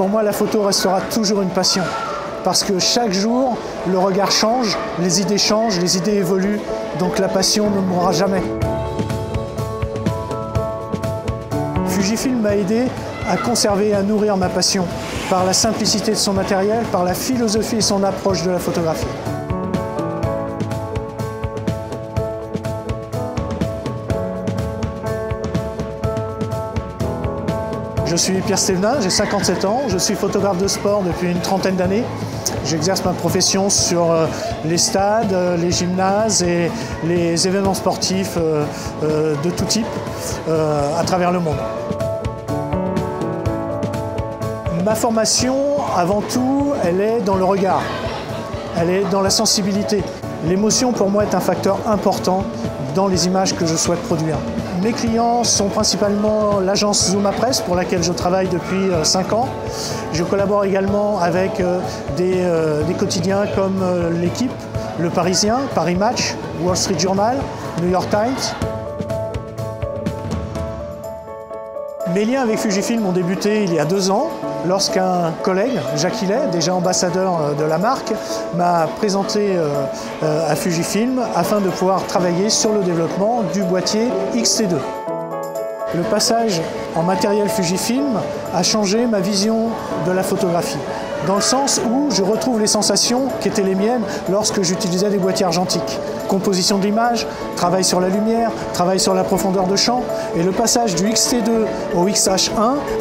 pour moi la photo restera toujours une passion. Parce que chaque jour, le regard change, les idées changent, les idées évoluent, donc la passion ne mourra jamais. Fujifilm m'a aidé à conserver et à nourrir ma passion par la simplicité de son matériel, par la philosophie et son approche de la photographie. Je suis Pierre Stévenin, j'ai 57 ans, je suis photographe de sport depuis une trentaine d'années. J'exerce ma profession sur euh, les stades, euh, les gymnases et les événements sportifs euh, de tout type à travers le monde. Ma formation, avant tout, elle est dans le regard, elle est dans la sensibilité. L'émotion, pour moi, est un facteur important dans les images que je souhaite produire. Mes clients sont principalement l'agence Zuma Press pour laquelle je travaille depuis 5 euh, ans. Je collabore également avec euh, euh, des, quotidiens comme l'équipe, Le Parisien, Paris Match, Wall Street Journal, New York Times. Mes liens avec Fujifilm ont débuté il y a deux ans lorsqu'un collègue, Jacques Hillet, déjà ambassadeur euh, de la marque, m'a présenté euh, euh, à Fujifilm afin de pouvoir travailler sur le développement du boîtier XT2. Le passage en matériel Fujifilm a changé ma vision de la photographie, dans le sens où je retrouve les sensations qui étaient les miennes lorsque j'utilisais des boîtiers argentiques. Composition d'image, travail sur la lumière, travail sur la profondeur de champ, et le passage du XT2 au XH1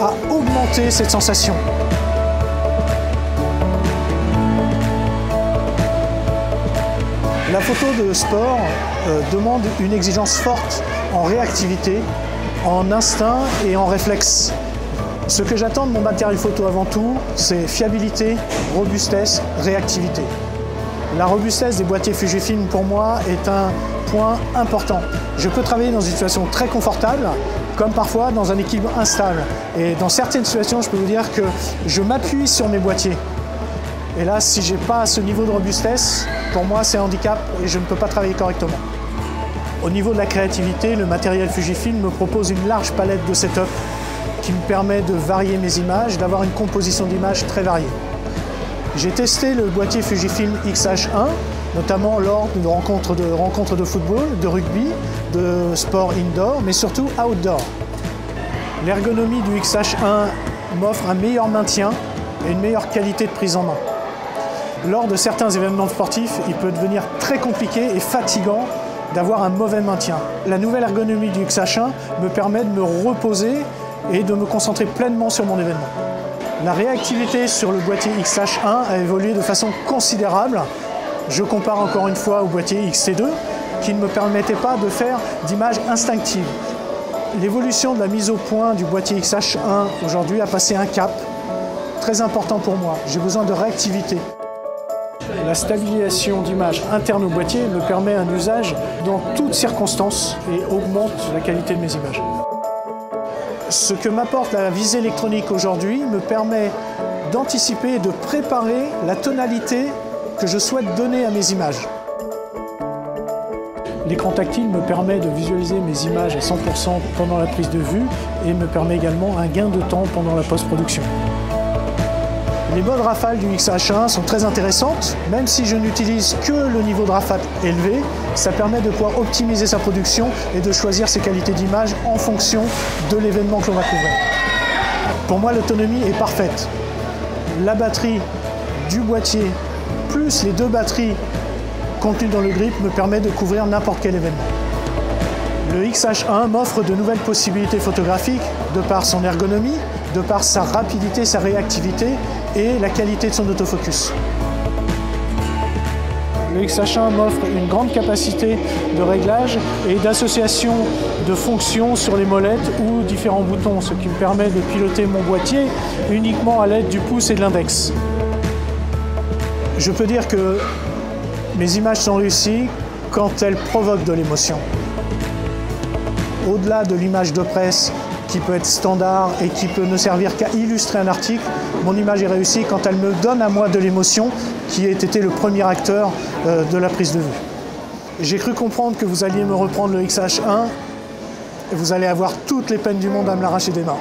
a augmenté cette sensation. La photo de sport euh, demande une exigence forte en réactivité en instinct et en réflexe. Ce que j'attends de mon matériel photo avant tout, c'est fiabilité, robustesse, réactivité. La robustesse des boîtiers Fujifilm pour moi est un point important. Je peux travailler dans une situation très confortable, comme parfois dans un équilibre instable. Et dans certaines situations, je peux vous dire que je m'appuie sur mes boîtiers. Et là, si je n'ai pas ce niveau de robustesse, pour moi, c'est un handicap et je ne peux pas travailler correctement. Au niveau de la créativité, le matériel Fujifilm me propose une large palette de setup qui me permet de varier mes images, d'avoir une composition d'images très variée. J'ai testé le boîtier Fujifilm XH1, notamment lors de rencontres de, rencontres de football, de rugby, de sport indoor, mais surtout outdoor. L'ergonomie du XH1 m'offre un meilleur maintien et une meilleure qualité de prise en main. Lors de certains événements sportifs, il peut devenir très compliqué et fatigant d'avoir un mauvais maintien. La nouvelle ergonomie du XH1 me permet de me reposer et de me concentrer pleinement sur mon événement. La réactivité sur le boîtier XH1 a évolué de façon considérable. Je compare encore une fois au boîtier XT2 qui ne me permettait pas de faire d'images instinctives. L'évolution de la mise au point du boîtier XH1 aujourd'hui a passé un cap très important pour moi. J'ai besoin de réactivité. La stabilisation d'image interne au boîtier me permet un usage dans toutes circonstances et augmente la qualité de mes images. Ce que m'apporte la visée électronique aujourd'hui me permet d'anticiper et de préparer la tonalité que je souhaite donner à mes images. L'écran tactile me permet de visualiser mes images à 100% pendant la prise de vue et me permet également un gain de temps pendant la post-production. Les modes rafales du XH1 sont très intéressantes, même si je n'utilise que le niveau de rafale élevé, ça permet de pouvoir optimiser sa production et de choisir ses qualités d'image en fonction de l'événement que l'on va couvrir. Pour moi, l'autonomie est parfaite. La batterie du boîtier plus les deux batteries contenues dans le grip me permet de couvrir n'importe quel événement. Le XH1 m'offre de nouvelles possibilités photographiques de par son ergonomie, de par sa rapidité, sa réactivité et la qualité de son autofocus. Le XH1 m'offre une grande capacité de réglage et d'association de fonctions sur les molettes ou différents boutons, ce qui me permet de piloter mon boîtier uniquement à l'aide du pouce et de l'index. Je peux dire que mes images sont réussies quand elles provoquent de l'émotion. Au-delà de l'image de presse qui peut être standard et qui peut ne servir qu'à illustrer un article, mon image est réussie quand elle me donne à moi de l'émotion qui a été le premier acteur euh, de la prise de vue. J'ai cru comprendre que vous alliez me reprendre le XH1 et vous allez avoir toutes les peines du monde à me l'arracher des mains.